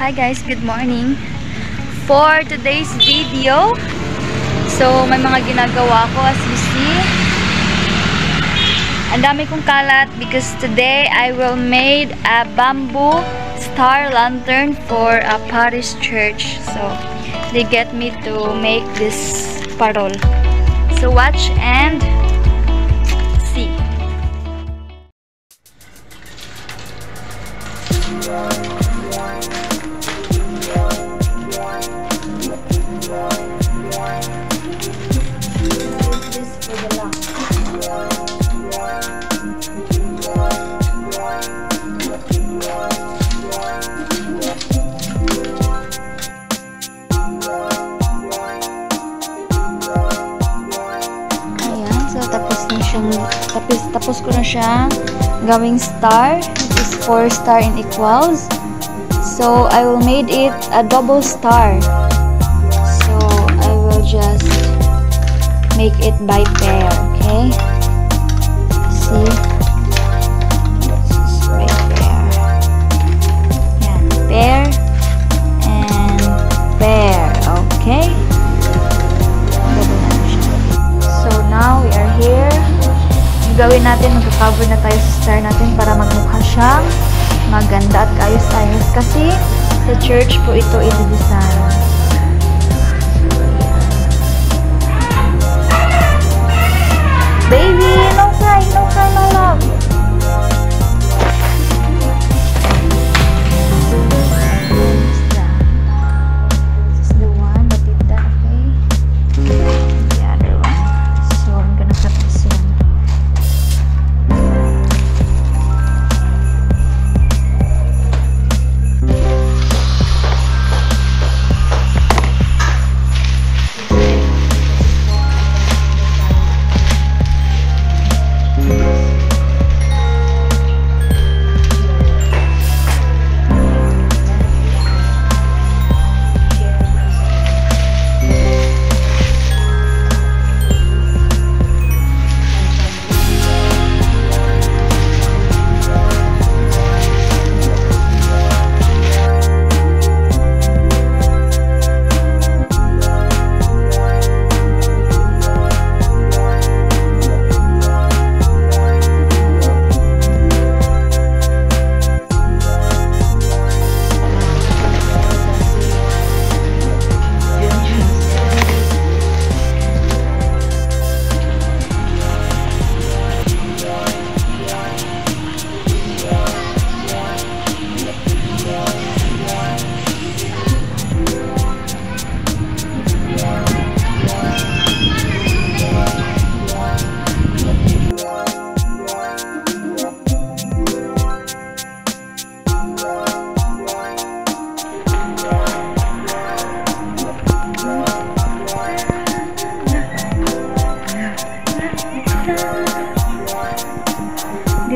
Hi guys, good morning. For today's video, so may mga ginagawa ko as you see. Ang dami kong kalat because today I will made a bamboo star lantern for a parish church. So they get me to make this parol. So watch and see. Tapos tapos, ko na siya gawing star. It is 4 star in equals. So, I will made it a double star. Make it by pair, okay? See? This is by pair. Yan, pair and pair, okay? So, now we are here. Gawin natin, magka-cover na tayo sa star natin para magmukha siyang maganda at kaayos-ayos. Kasi, sa church po ito i-design.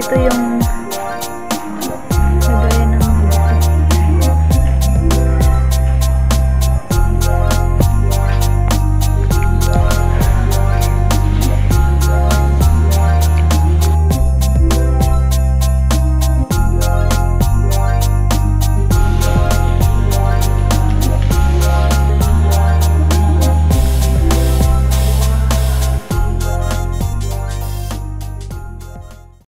dito yung